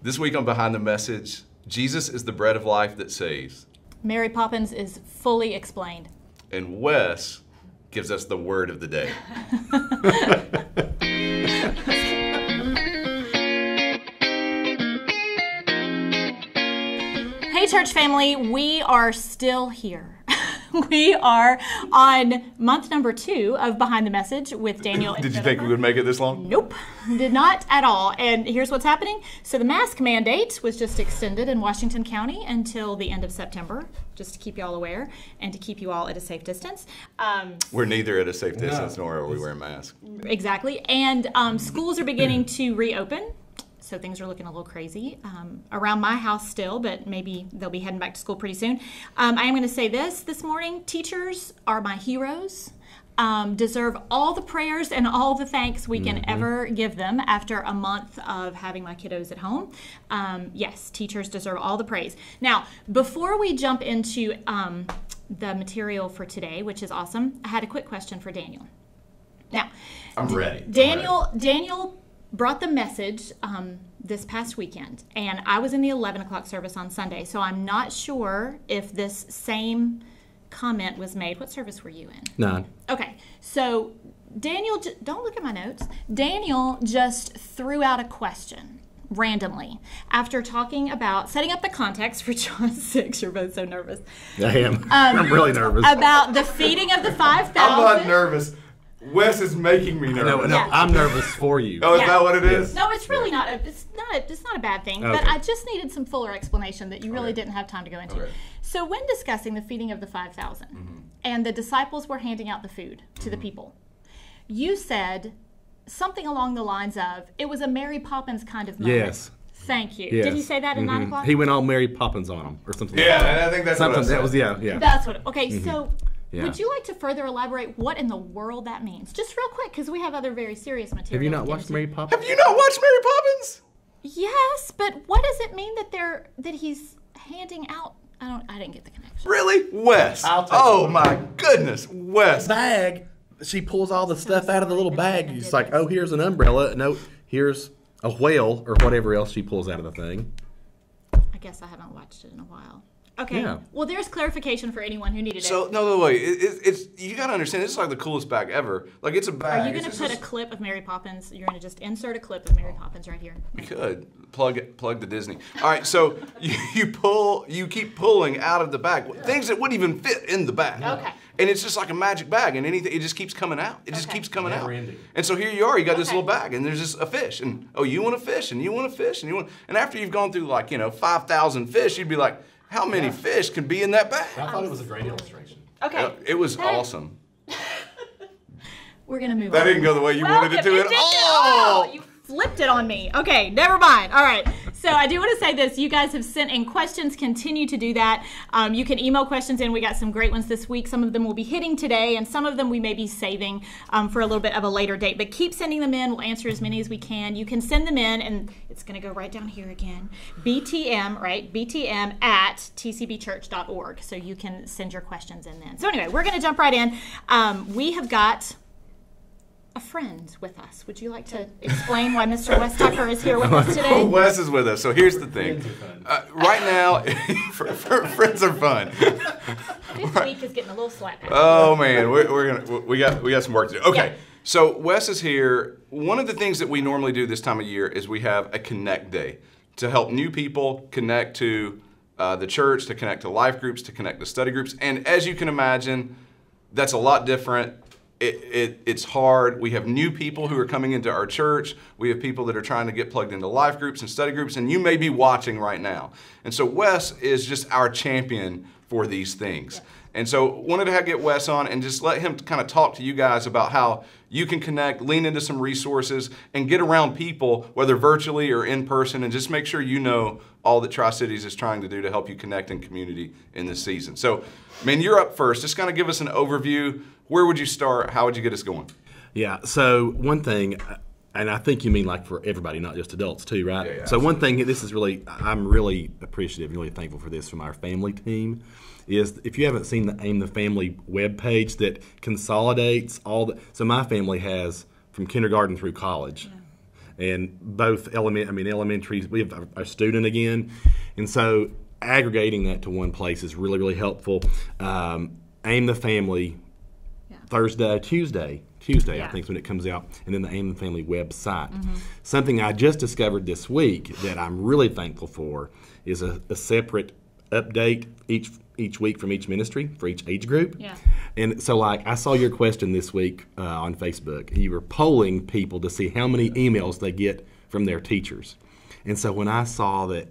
This week on Behind the Message, Jesus is the bread of life that saves. Mary Poppins is fully explained. And Wes gives us the word of the day. Hey, church family, we are still here. we are on month number two of Behind the Message with Daniel. Did you think we would make it this long? Nope, did not at all. And here's what's happening. So the mask mandate was just extended in Washington County until the end of September, just to keep you all aware and to keep you all at a safe distance. Um, We're neither at a safe distance nor are we wearing masks. exactly. And um, schools are beginning to reopen. So things are looking a little crazy um, around my house still, but maybe they'll be heading back to school pretty soon. Um, I am going to say this this morning: teachers are my heroes. Um, deserve all the prayers and all the thanks we can ever give them after a month of having my kiddos at home. Um, yes, teachers deserve all the praise. Now, before we jump into um, the material for today, which is awesome, I had a quick question for Daniel. Now, I'm ready. Daniel Daniel brought the message um, this past weekend, and I was in the 11 o'clock service on Sunday, so I'm not sure if this same comment was made. What service were you in? None. Okay, so Daniel, don't look at my notes. Daniel just threw out a question randomly after talking about setting up the context for John 6. You're both so nervous. I am. I'm really nervous. About the feeding of the 5,000. I'm not nervous. Wes is making me nervous. no, Yeah. I'm nervous for you. Oh, is Yeah. that what it is? No, it's really not. A, it's not. A, it's not a bad thing. But I just needed some fuller explanation that you really Okay. didn't have time to go into. Okay. So when discussing the feeding of the five mm-hmm. and the disciples were handing out the food to the mm-hmm. people, you said something along the lines of, "It was a Mary Poppins kind of moment." Yes. Thank you. Yes. Did he say that at nine Mhm. o'clock? He went all Mary Poppins on him or something. Yeah, like that. and I think that's something what I said. that was yeah, yeah. That's what. Okay, mm-hmm. so. Yeah. Would you like to further elaborate what in the world that means? Just real quick, because we have other very serious material. Have you not watched. Mary Poppins? Have you not watched Mary Poppins? Yes, but what does it mean that they're that he's handing out? I don't. I didn't get the connection. Really? Wes. I'll take oh it. my goodness, Wes. bag. She pulls all the stuff out of the little bag. It's like, oh, here's an umbrella. No, here's a whale or whatever else she pulls out of the thing. I guess I haven't watched it in a while. Okay. Yeah. Well, there's clarification for anyone who needed So it. no, no, wait. It, it, it's you gotta understand. This is like the coolest bag ever. Like it's a bag. Are you going to just- put a clip of Mary Poppins? You're going to just insert a clip of Mary Poppins right here. You could plug it, plug the Disney. All right, so you, you pull, you keep pulling out of the bag things that wouldn't even fit in the bag. Okay. And it's just like a magic bag, and anything it just keeps coming out. It just keeps coming out. Never ending. And so here you are, you got this little bag, and there's just a fish, and oh, you want a fish, and you want a fish, and you want, and after you've gone through like you know five thousand fish, you'd be like, how many fish can be in that bag? I thought it was a great illustration. Okay. Uh, It was Hey, awesome. We're going to move on. That on. didn't go the way you wanted it to Welcome. at didn't. all. Flipped it on me. Okay, never mind. All right. So I do want to say this. You guys have sent in questions. Continue to do that. Um, you can email questions in. We got some great ones this week. Some of them will be hitting today, and some of them we may be saving um, for a little bit of a later date. But keep sending them in. We'll answer as many as we can. You can send them in, and it's going to go right down here again. BTM, right? BTM at tcbchurch.org. So you can send your questions in then. So anyway, we're going to jump right in. Um, we have got a friend with us. Would you like to explain why Mr. Wes Tucker is here with us today? Wes is with us. So here's the thing. Friends are fun. Uh, right now, fr- fr- friends are fun. This week is getting a little slap. Oh man, we're, we're gonna we got we got some work to do. Okay, Yeah. so Wes is here. One of the things that we normally do this time of year is we have a connect day to help new people connect to uh, the church, to connect to life groups, to connect to study groups. And as you can imagine, that's a lot different. It, it, it's hard. We have new people who are coming into our church. We have people that are trying to get plugged into life groups and study groups, and you may be watching right now. And so Wes is just our champion for these things. And so wanted to have, get Wes on and just let him kind of talk to you guys about how you can connect, lean into some resources, and get around people, whether virtually or in person, and just make sure you know all that Tri Cities is trying to do to help you connect in community in this season. So, man, you're up first. Just kind of give us an overview. Where would you start? How would you get us going? Yeah. So one thing, and I think you mean like for everybody, not just adults too, right? Yeah, yeah, so one thing, this is really, I'm really appreciative and really thankful for this from our family team. Is if you haven't seen the Aim the Family webpage that consolidates all the, so my family has from kindergarten through college. and both element. I mean, elementary. We have a, a student again, and so aggregating that to one place is really really helpful. Um, aim the family Thursday, Tuesday, Tuesday, I think is when it comes out, and then the Aim the Family website. Something I just discovered this week that I'm really thankful for is a, a separate update each each week from each ministry for each age group. Yeah. And so, like, I saw your question this week uh, on Facebook. You were polling people to see how many emails they get from their teachers. And so, when I saw that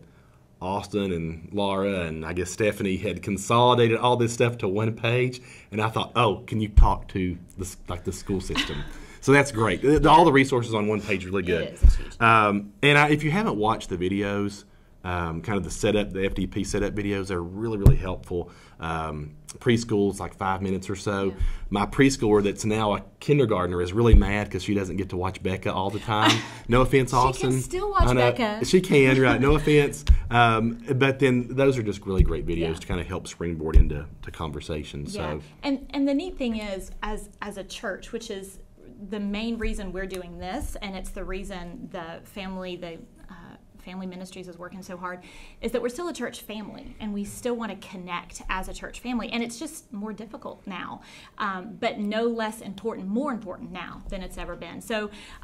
Austin and Laura and I guess Stephanie had consolidated all this stuff to one page, and I thought, oh, can you talk to the like the school system? so that's great. All the resources on one page are really good. Um, and I, if you haven't watched the videos, um, kind of the setup, the FDP setup videos they're really, really helpful. Um, preschool's like five minutes or so. My preschooler that's now a kindergartner is really mad because she doesn't get to watch Becca all the time. No offense, Austin. She can still watch. Becca. She can, right? No offense. Um, but then those are just really great videos Yeah. to kind of help springboard into to conversation. Yeah, So and and the neat thing is, as as a church, which is the main reason we're doing this, and it's the reason the family, the family ministries is working so hard, is that we're still a church family, and we still want to connect as a church family, and it's just more difficult now, um, but no less important, more important now than it's ever been. So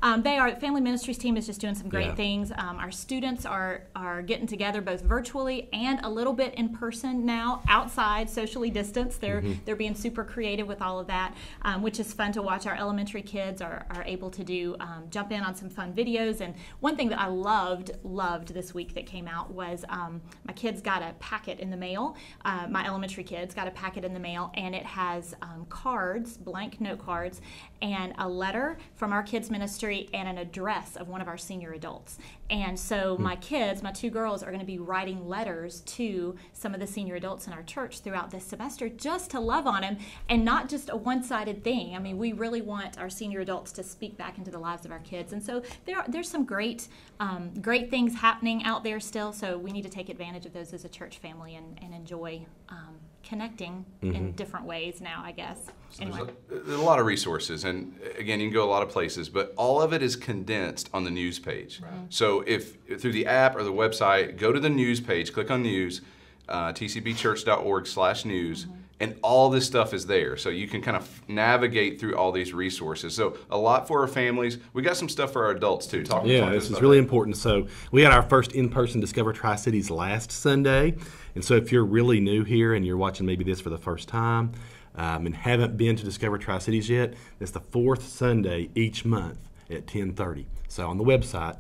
um, they are family ministries team is just doing some great Yeah. things. Um, our students are are getting together both virtually and a little bit in person now, outside, socially distanced. They're they're being super creative with all of that, um, which is fun to watch. Our elementary kids are, are able to do um, jump in on some fun videos. And one thing that I loved loved this week that came out was um, my kids got a packet in the mail. Uh, my elementary kids got a packet in the mail, and it has um, cards, blank note cards, and a letter from our kids ministry and an address of one of our senior adults. And so my kids, my two girls, are going to be writing letters to some of the senior adults in our church throughout this semester just to love on them and not just a one sided thing. I mean, we really want our senior adults to speak back into the lives of our kids. And so there are, there's some great, um, great things happening out there still. So we need to take advantage of those as a church family and, and enjoy um, connecting in different ways now, I guess. Anyway. There's a, there's a lot of resources, and again, you can go a lot of places, but all of it is condensed on the news page. So if through the app or the website, go to the news page, click on news, uh, tcbchurch.org/news, and all this stuff is there. So you can kind of navigate through all these resources. So a lot for our families. We got some stuff for our adults too. Talk. Yeah, talk this is really that. important. So we had our first in-person Discover Tri Cities last Sunday, and so if you're really new here and you're watching maybe this for the first time um, and haven't been to Discover Tri Cities yet, it's the fourth Sunday each month at 10:30. So on the website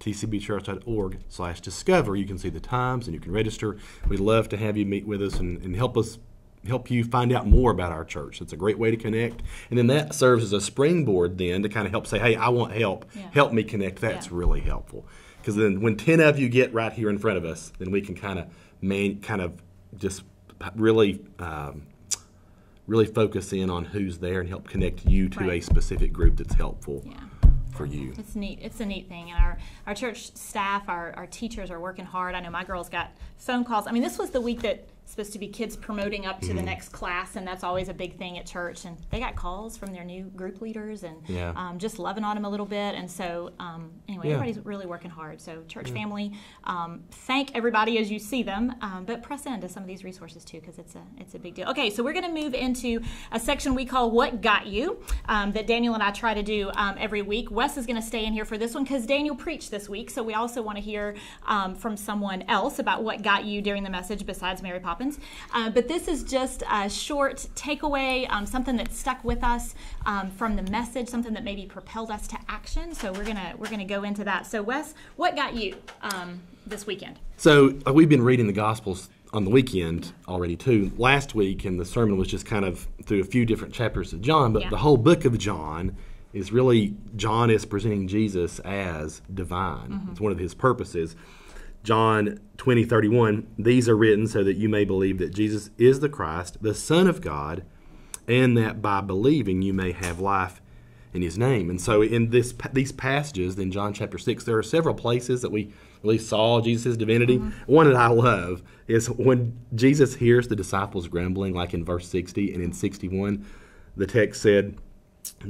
tcbchurch.org slash discover you can see the times and you can register we'd love to have you meet with us and, and help us help you find out more about our church it's a great way to connect and then that serves as a springboard then to kind of help say hey i want help Yeah. help me connect that's Yeah. really helpful because then when 10 of you get right here in front of us then we can kind of man kind of just really um, really focus in on who's there and help connect you to a specific group that's helpful Yeah. for you It's neat. It's a neat thing. And our, our church staff, our, our teachers are working hard. I know my girls got phone calls. I mean, this was the week that supposed to be kids promoting up Mm-hmm. to the next class, and that's always a big thing at church. And they got calls from their new group leaders and Yeah. um, just loving on them a little bit. And so, um, anyway, Yeah. everybody's really working hard. So, church family, um, thank everybody as you see them, um, but press into some of these resources too because it's a it's a big deal. Okay, so we're going to move into a section we call "What Got You" um, that Daniel and I try to do um, every week. Wes is going to stay in here for this one because Daniel preached this week, so we also want to hear um, from someone else about what got you during the message besides Mary Poppins. Uh, but this is just a short takeaway, um, something that stuck with us um, from the message, something that maybe propelled us to action. So we're gonna we're gonna go into that. So Wes, what got you um, this weekend? So uh, we've been reading the Gospels on the weekend already too. Last week, and the sermon was just kind of through a few different chapters of John, but Yeah. the whole book of John is really John is presenting Jesus as divine. It's one of his purposes. John 20, 31, these are written so that you may believe that Jesus is the Christ, the Son of God, and that by believing you may have life in his name. And so in this these passages in John chapter 6 there are several places that we really saw Jesus' divinity. Mm-hmm. One that I love is when Jesus hears the disciples grumbling like in verse 60 and in 61 the text said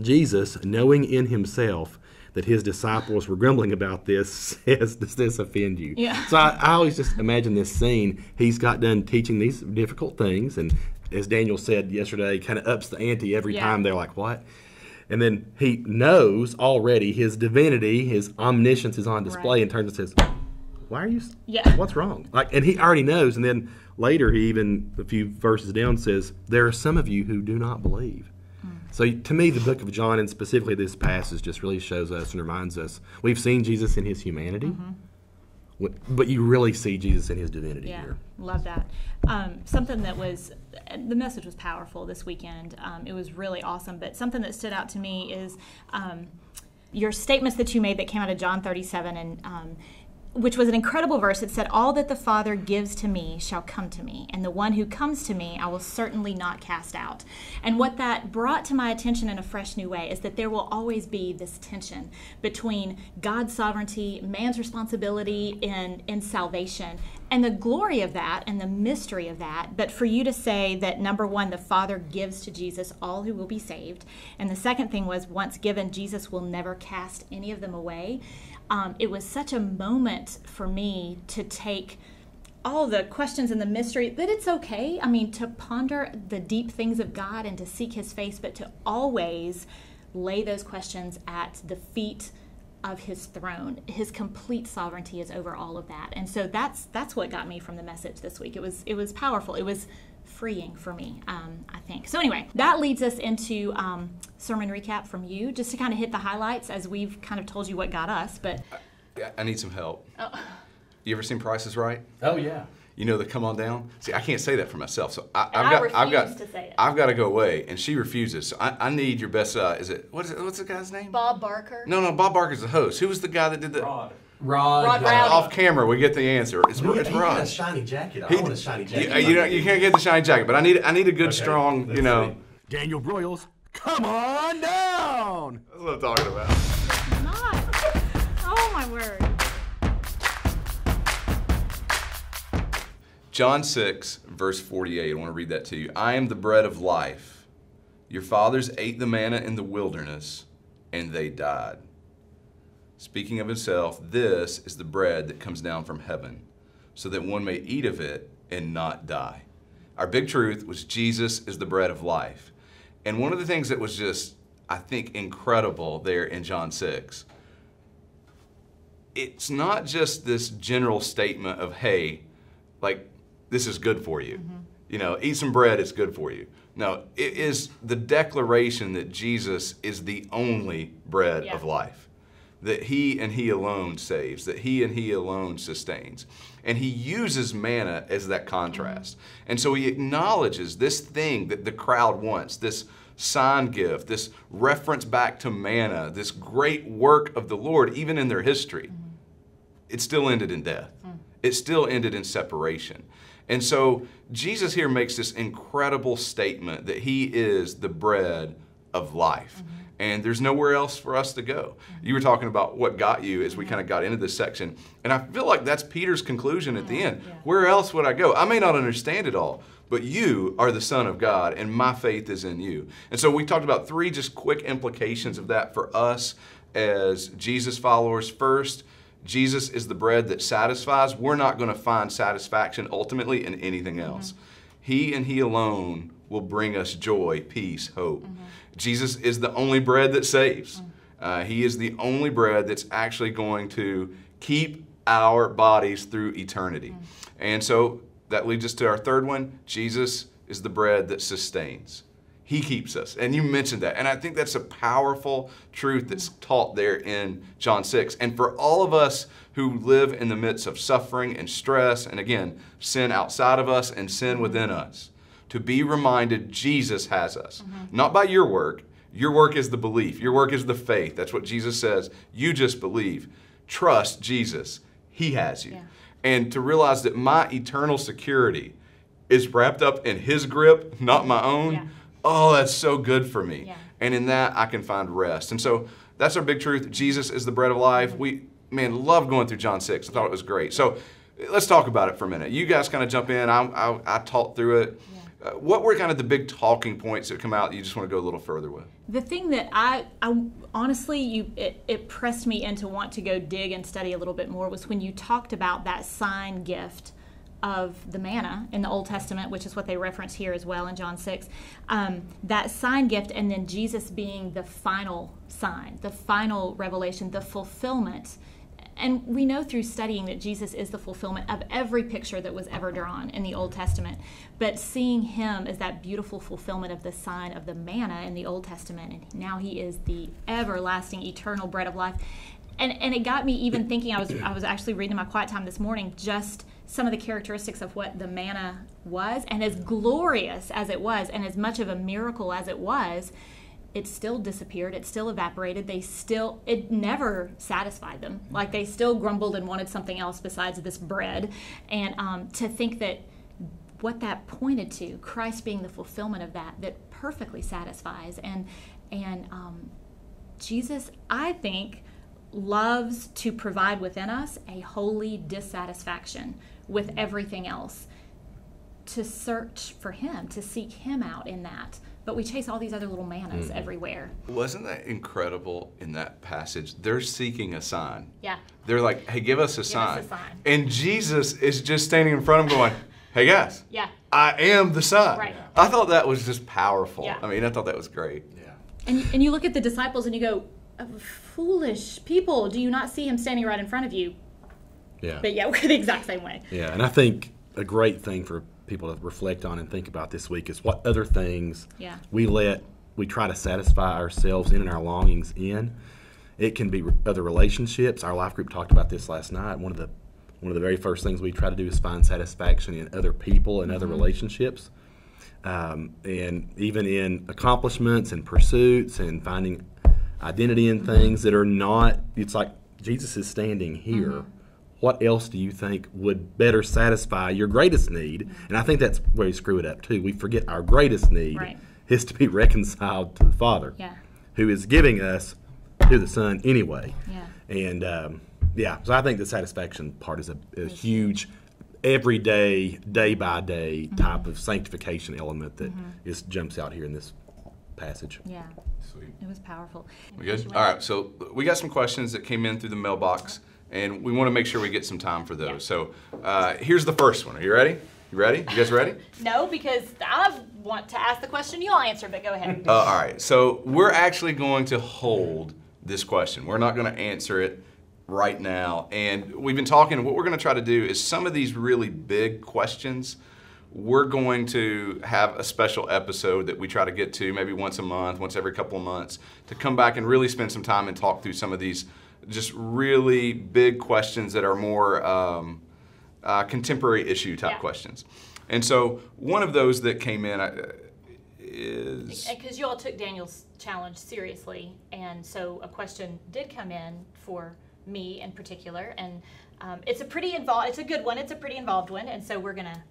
Jesus knowing in himself that his disciples were grumbling about this says, Does this offend you? Yeah. So I, I always just imagine this scene. He's got done teaching these difficult things, and as Daniel said yesterday, kind of ups the ante every Yeah. time they're like, What? And then he knows already his divinity, his omniscience is on display, Right. and turns and says, "Why are you? Yeah. What's wrong?" Like, and he already knows. And then later, he even a few verses down says, "There are some of you who do not believe." So to me, the book of John, and specifically this passage, just really shows us and reminds us we've seen Jesus in his humanity, wh- but you really see Jesus in his divinity Mm-hmm. Yeah, here. love that. Um, something that was, the message was powerful this weekend. Um, it was really awesome. But something that stood out to me is um, your statements that you made that came out of John 37 and. Which was an incredible verse. It said, All that the Father gives to me shall come to me, and the one who comes to me I will certainly not cast out. And what that brought to my attention in a fresh new way is that there will always be this tension between God's sovereignty, man's responsibility in, in salvation, and the glory of that and the mystery of that. But for you to say that number one, the Father gives to Jesus all who will be saved, and the second thing was, once given, Jesus will never cast any of them away um, it was such a moment for me to take all the questions and the mystery that it's okay. I mean, to ponder the deep things of God and to seek His face, but to always lay those questions at the feet of his throne. His complete sovereignty is over all of that. And so that's that's what got me from the message this week. It was it was powerful. It was freeing for me um, i think so anyway that leads us into um, sermon recap from you just to kind of hit the highlights as we've kind of told you what got us but Yeah, I need some help. Oh. You ever seen Price is Right? Oh yeah. You know the come on down. See, I can't say that for myself, so I, I've, I got, I've got, refuse to say it. I've got to go away, and she refuses. So I, I need your best. Uh, is it what is it? What's the guy's name? bob barker No, no, Bob Barker's the host. Who was the guy that did the Rod. Rod uh, Rowdy. off camera? We get the answer. It's, He, it's he had a shiny jacket. on. He- I want a shiny You, jacket. uh, you know, you can't get the shiny jacket, but I need, I need a good, Okay, strong, you know. see. Daniel Broyles, come on down. That's what I'm talking about. not oh my word John 6, verse 48. I want to read that to you. I am the bread of life. Your fathers ate the manna in the wilderness, and they died. Speaking of himself, this is the bread that comes down from heaven, so that one may eat of it and not die. Our big truth was Jesus is the bread of life. And one of the things that was just, I think, incredible there in John 6 it's not just this general statement of, hey, like, this is good for you. Mm-hmm. You know, eat some bread, it's good for you. No, it is the declaration that Jesus is the only bread Yeah. of life, that He and He alone saves, that He and He alone sustains. And He uses manna as that contrast. And so He acknowledges this thing that the crowd wants, this sign gift, this reference back to manna, this great work of the Lord, even in their history it still ended in death. It still ended in separation. And so Jesus here makes this incredible statement that he is the bread of life. Mm-hmm. And there's nowhere else for us to go. You were talking about what got you as we mm-hmm. kind of got into this section. And I feel like that's Peter's conclusion at the end. yeah. Where else would I go? I may not understand it all, but you are the Son of God, and my faith is in you. And so we talked about three just quick implications of that for us as Jesus followers. First, Jesus is the bread that satisfies. We're not going to find satisfaction ultimately in anything mm-hmm. else. He and He alone will bring us joy, peace, hope. Jesus is the only bread that saves. Uh, he is the only bread that's actually going to keep our bodies through eternity. And so that leads us to our third one Jesus is the bread that sustains. He keeps us. And you mentioned that. And I think that's a powerful truth that's taught there in John 6. And for all of us who live in the midst of suffering and stress, and again, sin outside of us and sin within us, to be reminded Jesus has us. Mm-hmm. Not by your work. Your work is the belief, your work is the faith. That's what Jesus says. You just believe. Trust Jesus. He has you. Yeah. And to realize that my eternal security is wrapped up in His grip, not my own. Yeah. Oh, that's so good for me. Yeah. And in that, I can find rest. And so that's our big truth. Jesus is the bread of life. Mm-hmm. We, man, love going through John 6. I thought it was great. So let's talk about it for a minute. You guys kind of jump in. I, I, I taught through it. Uh, what were kind of the big talking points that come out you just want to go a little further with? The thing that I, I honestly, you it, it pressed me into want to go dig and study a little bit more was when you talked about that sign gift of the manna in the Old Testament, which is what they reference here as well in John 6. Um, that sign gift, and then Jesus being the final sign, the final revelation, the fulfillment. And we know through studying that Jesus is the fulfillment of every picture that was ever drawn in the Old Testament. But seeing him as that beautiful fulfillment of the sign of the manna in the Old Testament, and now he is the everlasting, eternal bread of life. And, and it got me even thinking. I was I was actually reading in my quiet time this morning, just some of the characteristics of what the manna was, and as glorious as it was, and as much of a miracle as it was, it still disappeared. It still evaporated. They still, it never satisfied them. Like they still grumbled and wanted something else besides this bread. And um, to think that what that pointed to, Christ being the fulfillment of that, that perfectly satisfies. And and um, Jesus, I think, loves to provide within us a holy dissatisfaction with everything else to search for him to seek him out in that but we chase all these other little mannas Mm-hmm. everywhere Wasn't that incredible in that passage? They're seeking a sign. yeah They're like, hey, give us a, us sign. a sign. And Jesus is just standing in front of them going, hey, guys, yeah I am the sign. Right. I thought that was just powerful. Yeah. I mean, I thought that was great. Yeah. and, and you look at the disciples and you go "Uh, foolish people do you not see him standing right in front of you Yeah. but yeah we're the exact same way Yeah, and I think a great thing for people to reflect on and think about this week is what other things Yeah. we let we try to satisfy ourselves in and our longings in. It can be other relationships. Our life group talked about this last night. One of the one of the very first things we try to do is find satisfaction in other people and other mm-hmm. relationships, um, and even in accomplishments and pursuits and finding identity in mm-hmm. things that are not. It's like Jesus is standing here mm-hmm. What else do you think would better satisfy your greatest need? And I think that's where we screw it up too. We forget our greatest need Right. is to be reconciled to the Father, Yeah. who is giving us to the Son anyway. Yeah. And um, yeah, so I think the satisfaction part is a, a huge, everyday, day by day Mm-hmm. type of sanctification element that is jumps out here in this passage. yeah Sweet. it was powerful We good? All right. So we got some questions that came in through the mailbox, and we want to make sure we get some time for those. Yeah. So uh, here's the first one. Are you ready? You ready? You guys ready? no because i want to ask the question you'll answer but go ahead Uh, all right. So we're actually going to hold this question. We're not going to answer it right now. And we've been talking. What we're going to try to do is some of these really big questions. We're going to have a special episode that we try to get to maybe once a month, once every couple of months, to come back and really spend some time and talk through some of these just really big questions that are more um, uh, contemporary issue type Yeah. questions. And so one of those that came in uh, is. because you all took Daniel's challenge seriously, and so a question did come in for me in particular, and um, it's a pretty involved. It's a good one. It's a pretty involved one, and so we're gonna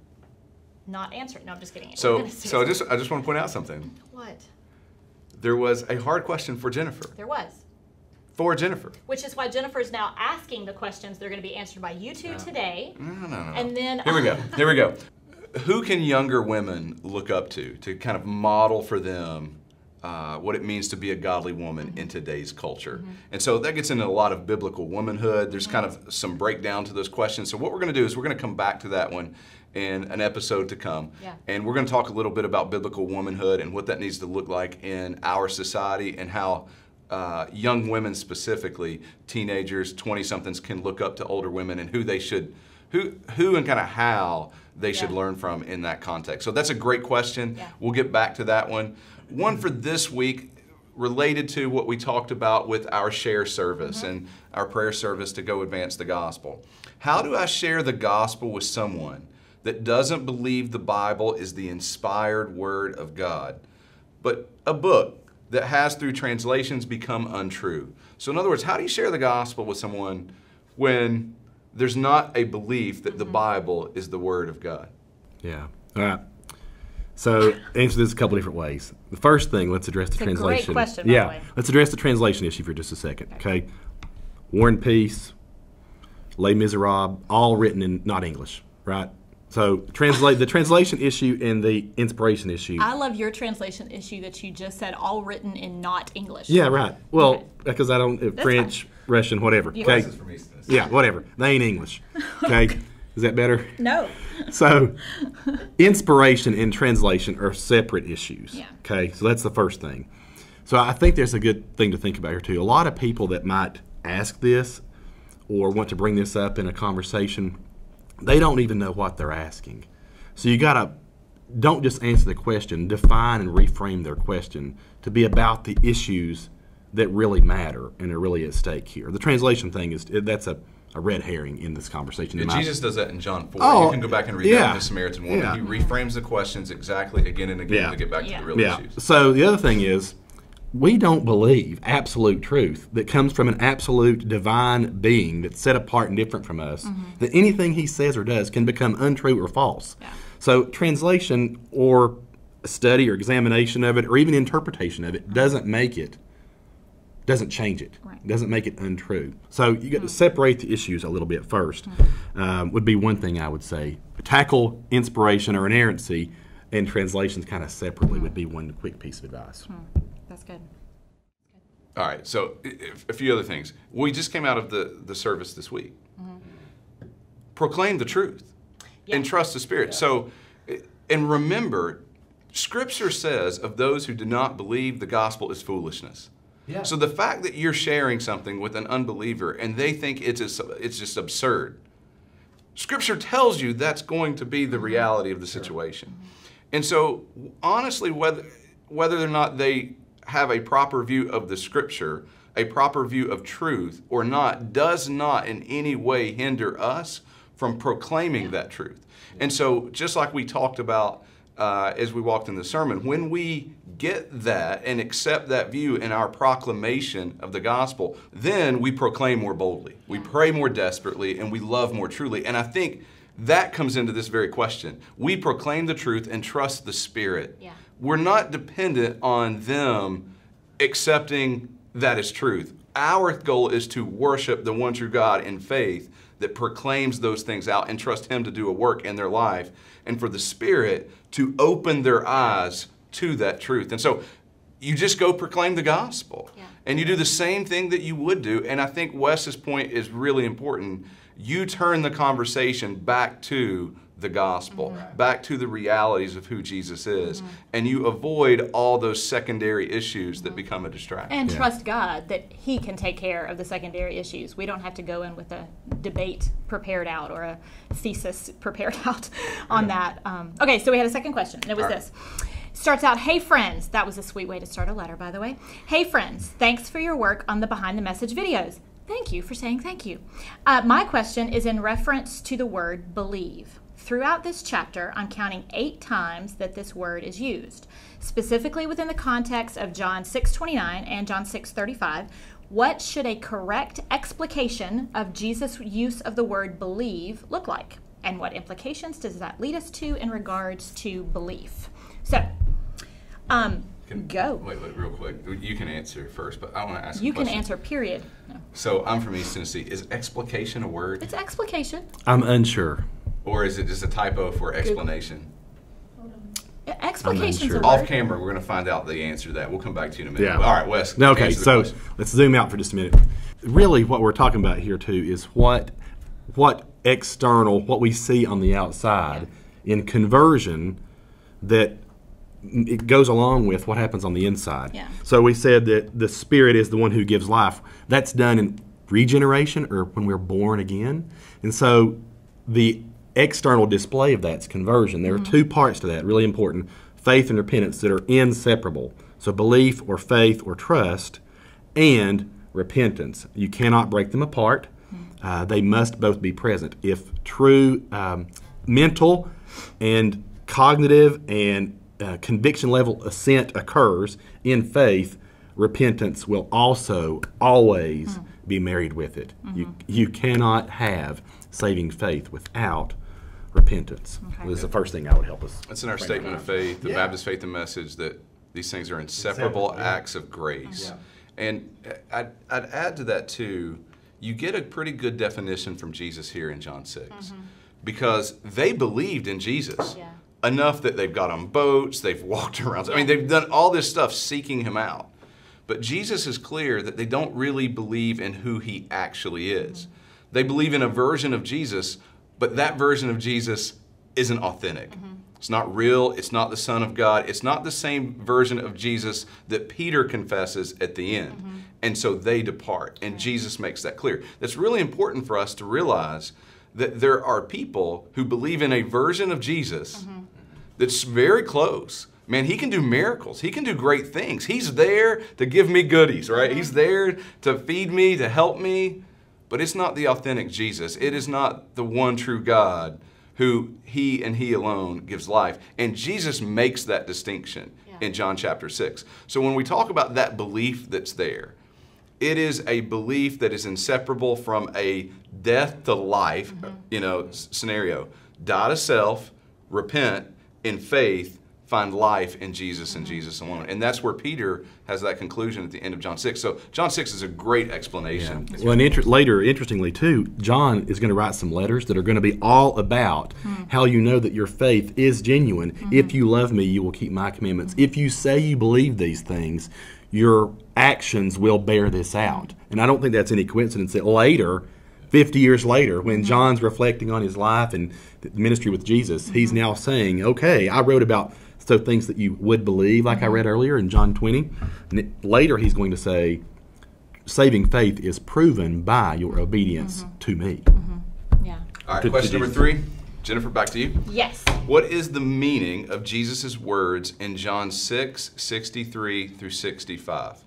not answer it. No, I'm just kidding. So, so I just I just want to point out something. what There was a hard question for Jennifer. there was, For Jennifer. which is why Jennifer is now asking the questions. They're going to be answered by you two today, No, no, no. and then Here we go. Here we go. Who can younger women look up to to kind of model for them uh, what it means to be a godly woman in today's culture? Mm-hmm. And so that gets into a lot of biblical womanhood. There's kind of some breakdown to those questions. So what we're going to do is we're going to come back to that one in an episode to come. Yeah. And we're going to talk a little bit about biblical womanhood and what that needs to look like in our society and how uh, young women specifically, teenagers, 20 somethings, can look up to older women and who they should, who, who and kind of how they should Yeah. learn from in that context. So that's a great question. Yeah. We'll get back to that one. One for this week related to what we talked about with our share service Mm-hmm. and our prayer service to go advance the gospel. How do I share the gospel with someone that doesn't believe the Bible is the inspired word of God, but a book that has through translations become untrue? So, in other words, how do you share the gospel with someone when there's not a belief that the Mm-hmm. Bible is the word of God? Yeah. All right. So answer this a couple different ways. The first thing, let's address the It's a great translation. question, by the yeah. way. Let's address the translation issue for just a second. Okay. War and Peace, Les Miserables, all written in not English, right? So translate the translation issue and the inspiration issue. I love your translation issue that you just said, all written in not English. yeah, right. Well, Okay. because I don't uh, French, Russian, whatever. You- Okay. From Yeah, whatever. They ain't English. Okay. Is that better? No. So, inspiration and translation are separate issues. Yeah. Okay, so that's the first thing. So, I think there's a good thing to think about here, too. A lot of people that might ask this or want to bring this up in a conversation, they don't even know what they're asking. So, you got to don't just answer the question, define and reframe their question to be about the issues that really matter and are really at stake here. The translation thing is that's a, a red herring in this conversation. in And my- Jesus does that in John 4. Oh, you can go back and read yeah. that in the Samaritan woman. Yeah. He reframes the questions exactly again and again Yeah. to get back Yeah. to the real Yeah. issues. So the other thing is, we don't believe absolute truth that comes from an absolute divine being that's set apart and different from us. Mm-hmm. That anything he says or does can become untrue or false. Yeah. So translation or study or examination of it or even interpretation of it mm-hmm. doesn't make it doesn't change it Right. doesn't make it untrue so you got to mm-hmm. separate the issues a little bit first um, would be one thing i would say tackle inspiration or inerrancy and translations kind of separately would be one quick piece of advice That's good. All right, so a few other things. We just came out of the, the service this week. Mm-hmm. Proclaim the truth and trust the Spirit. So, and remember, Scripture says of those who do not believe, the gospel is foolishness. Yeah. So the fact that you're sharing something with an unbeliever and they think it's just, it's just absurd, Scripture tells you that's going to be the reality of the situation. And so, honestly, whether whether or not they have a proper view of the Scripture, a proper view of truth or not, does not in any way hinder us from proclaiming that truth. And so, just like we talked about uh, as we walked in the sermon, when we get that and accept that view in our proclamation of the gospel, then we proclaim more boldly. We pray more desperately and we love more truly. And I think that comes into this very question. We proclaim the truth and trust the Spirit. Yeah. We're not dependent on them accepting that as truth. Our goal is to worship the one true God in faith that proclaims those things out and trust Him to do a work in their life and for the Spirit to open their eyes to that truth. And so you just go proclaim the gospel Yeah. and you do the same thing that you would do. And I think Wes's point is really important. You turn the conversation back to the gospel, back to the realities of who Jesus is, and you avoid all those secondary issues that become a distraction. And Yeah. trust God that He can take care of the secondary issues. We don't have to go in with a debate prepared out or a thesis prepared out on that. Um, okay, so we had a second question, and it was All right. this. Starts out, hey friends. That was a sweet way to start a letter, by the way. Hey friends, thanks for your work on the behind the message videos. Thank you for saying thank you. Uh, my question is in reference to the word believe. Throughout this chapter, I'm counting eight times that this word is used. Specifically within the context of John 6:29 and John 6:35, what should a correct explication of Jesus' use of the word believe look like? And what implications does that lead us to in regards to belief? So, um, Can- go. Wait, wait, real quick. You can answer first, but I want to ask. a You can answer, period. No. So I'm from East Tennessee. Is explication a word, It's explication. i'm unsure or is it just a typo for explanation? Explication's unsure. a Off camera, we're going to find out the answer to that. We'll come back to you in a minute. Yeah. All right, Wes. No, okay, so question. let's zoom out for just a minute. Really, what we're talking about here too is what what external, what we see on the outside in conversion that it goes along with what happens on the inside. Yeah. So we said that the Spirit is the one who gives life. That's done in regeneration or when we're born again. And so the external display of that's conversion. There are two parts to that, really important faith and repentance that are inseparable. So belief or faith or trust and repentance. You cannot break them apart. Uh, they must both be present. If true um, mental and cognitive and uh, conviction level assent occurs in faith, repentance will also always be married with it. You, you cannot have saving faith without repentance. Okay. This is the first thing I would help us. That's in our statement of faith, the Yeah. Baptist faith and message, that these things are inseparable Inseparable, yeah. acts of grace. And uh, I'd, I'd add to that too, you get a pretty good definition from Jesus here in John 6. Mm-hmm. because they believed in Jesus Yeah. enough that they've got on boats, they've walked around. I mean, they've done all this stuff seeking him out. But Jesus is clear that they don't really believe in who he actually is. Mm-hmm. They believe in a version of Jesus, but that version of Jesus isn't authentic. It's not real. It's not the Son of God. It's not the same version of Jesus that Peter confesses at the end. And so they depart. And Jesus makes that clear. That's really important for us to realize that there are people who believe in a version of Jesus mm-hmm. that's very close. Man, he can do miracles. He can do great things. He's there to give me goodies, right? He's there to feed me, to help me. But it's not the authentic Jesus. It is not the one true God who he and he alone gives life. And Jesus makes that distinction in John chapter 6. So when we talk about that belief that's there, it is a belief that is inseparable from a death to life, mm-hmm. you know, scenario. Die to self, repent in faith, find life in Jesus and Jesus alone. And that's where Peter has that conclusion at the end of John 6. So John 6 is a great explanation. Well, and inter- later, interestingly too, John is going to write some letters that are going to be all about hmm. how you know that your faith is genuine. Hmm. If you love me, you will keep my commandments. If you say you believe these things, your actions will bear this out. And I don't think that's any coincidence that later, 50 years later, when hmm. John's reflecting on his life and the ministry with Jesus, he's now saying, okay, I wrote about so things that you would believe, like I mm-hmm. read earlier in John 20. And later, he's going to say, saving faith is proven by your obedience mm-hmm. to me. Mm-hmm. Yeah. All right, To- to question number three. Jennifer, back to you. Yes. What is the meaning of Jesus' words in John 6, 63 through 65?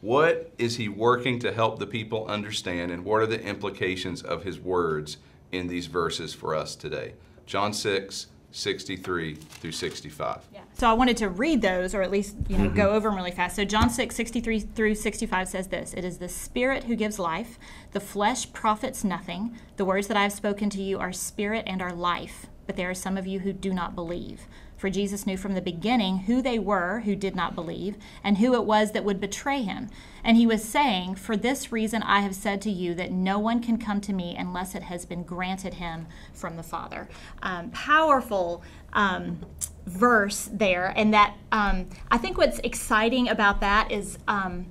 What is he working to help the people understand, and what are the implications of his words in these verses for us today? John 6, 63 through 65. Yeah. So I wanted to read those, or at least you know go mm-hmm. over them really fast. So John 6, 63 through 65 says this It is the Spirit who gives life, the flesh profits nothing. The words that I have spoken to you are spirit and are life, but there are some of you who do not believe. For Jesus knew from the beginning who they were who did not believe, and who it was that would betray him. And he was saying, For this reason I have said to you that no one can come to me unless it has been granted him from the Father. Um, powerful um, verse there, and that um, I think what's exciting about that is um,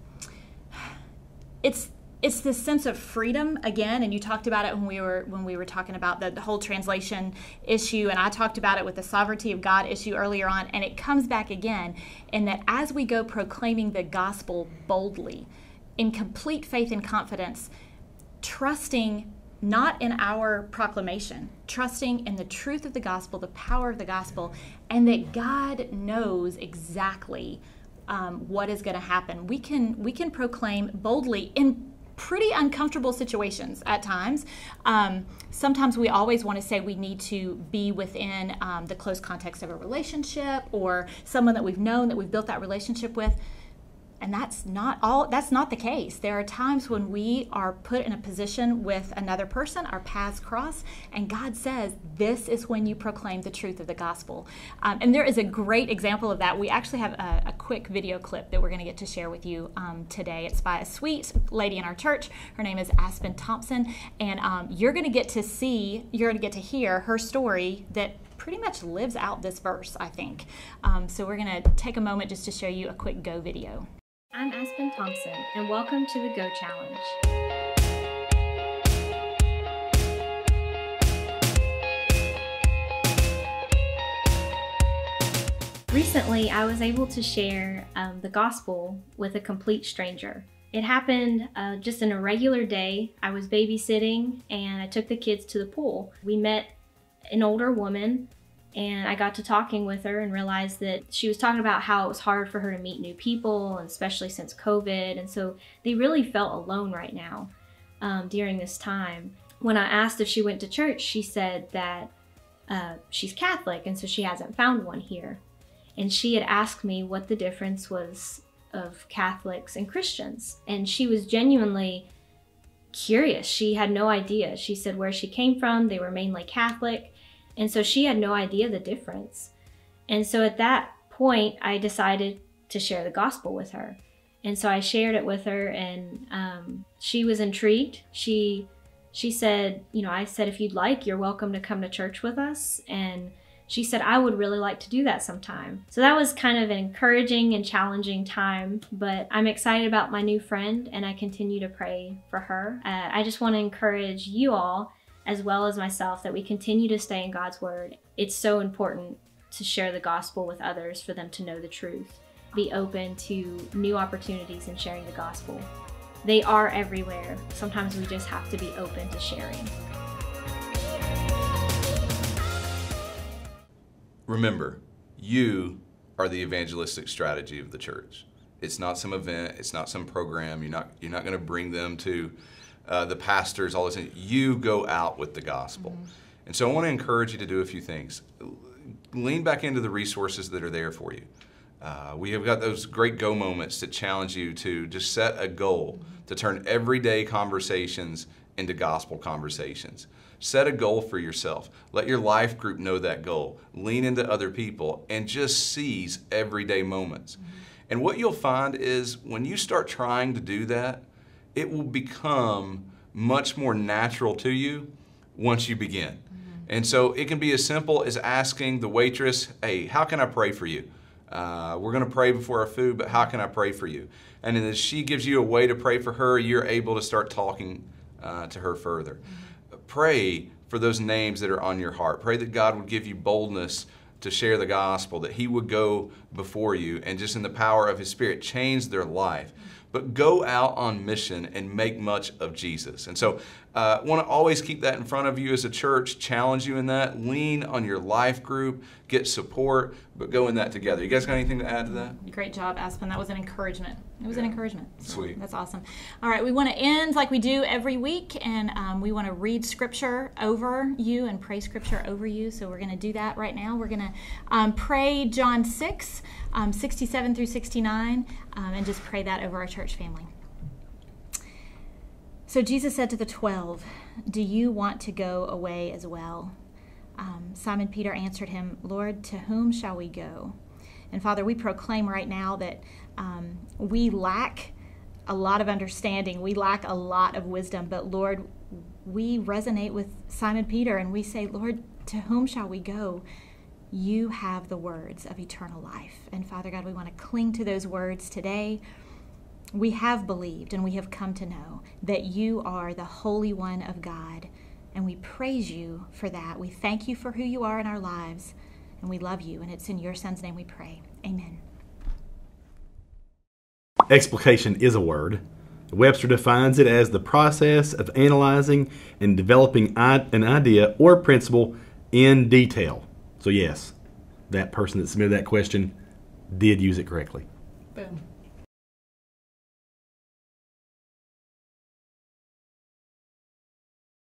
it's it's this sense of freedom again and you talked about it when we were when we were talking about the, the whole translation issue and i talked about it with the sovereignty of god issue earlier on and it comes back again in that as we go proclaiming the gospel boldly in complete faith and confidence trusting not in our proclamation, trusting in the truth of the gospel, the power of the gospel, and that God knows exactly um, what is going to happen. We can we can proclaim boldly in pretty uncomfortable situations at times. Um, sometimes we always want to say we need to be within um, the close context of a relationship or someone that we've known that we've built that relationship with and that's not all that's not the case. There are times when we are put in a position with another person our paths cross and god says this is when you proclaim the truth of the gospel. Um, and there is a great example of that. We actually have a, a quick video clip that we're going to get to share with you um, today. It's by a sweet lady in our church. Her name is aspen thompson. And um, you're going to get to see you're going to get to hear her story that pretty much lives out this verse i think. Um, so we're going to take a moment just to show you a quick go video I'm Aspen Thompson, and welcome to the Go Challenge. Recently, I was able to share um, the gospel with a complete stranger. It happened uh, just in a regular day. I was babysitting and I took the kids to the pool. We met an older woman and I got to talking with her and realized that she was talking about how it was hard for her to meet new people, especially since COVID. And so they really felt alone right now um, during this time. When I asked if she went to church, she said that uh, she's Catholic and so she hasn't found one here. And she had asked me what the difference was of Catholics and Christians. And she was genuinely curious. She had no idea. She said where she came from, they were mainly Catholic. And so she had no idea the difference. And so at that point, I decided to share the gospel with her. And so I shared it with her, and um, she was intrigued. She she said, you know, I said, if you'd like, you're welcome to come to church with us. And she said, I would really like to do that sometime. So that was kind of an encouraging and challenging time, but I'm excited about my new friend and I continue to pray for her. Uh, I just want to encourage you all, as well as myself, that we continue to stay in God's Word. It's so important to share the gospel with others for them to know the truth. Be open to new opportunities in sharing the gospel. They are everywhere. Sometimes we just have to be open to sharing. Remember, you are the evangelistic strategy of the church. It's not some event. It's not some program. You're not you're not going to bring them to uh, the pastors. All this. You go out with the gospel. Mm-hmm. And so I want to encourage you to do a few things. Lean back into the resources that are there for you. Uh, we have got those great go moments that challenge you to just set a goal to turn everyday conversations into gospel conversations. Set a goal for yourself. Let your life group know that goal. Lean into other people and just seize everyday moments. Mm-hmm. And what you'll find is when you start trying to do that, it will become much more natural to you once you begin. Mm-hmm. And so it can be as simple as asking the waitress, Hey, how can I pray for you? Uh, we're going to pray before our food, but how can I pray for you? And as she gives you a way to pray for her, you're able to start talking uh, to her further. Mm-hmm. Pray for those names that are on your heart. Pray that God would give you boldness to share the gospel, that He would go before you and just in the power of His Spirit change their life. Mm-hmm but go out on mission and make much of Jesus. And so, uh, want to always keep that in front of you as a church, challenge you in that, lean on your life group, get support, but go in that together. You guys got anything to add to that? Great job, Aspen. That was an encouragement. It was yeah. an encouragement. Sweet. That's awesome. All right, we want to end like we do every week, and um, we want to read scripture over you and pray scripture over you. So we're going to do that right now. We're going to um, pray John 6 um, 67 through 69, um, and just pray that over our church family. So Jesus said to the twelve, Do you want to go away as well? Um, Simon Peter answered him, Lord, to whom shall we go? And Father, we proclaim right now that um, we lack a lot of understanding, we lack a lot of wisdom, but Lord, we resonate with Simon Peter and we say, Lord, to whom shall we go? You have the words of eternal life. And Father God, we want to cling to those words today. We have believed and we have come to know that you are the Holy One of God. And we praise you for that. We thank you for who you are in our lives. And we love you. And it's in your Son's name we pray. Amen. Explication is a word. Webster defines it as the process of analyzing and developing an idea or principle in detail. So, yes, that person that submitted that question did use it correctly. Boom.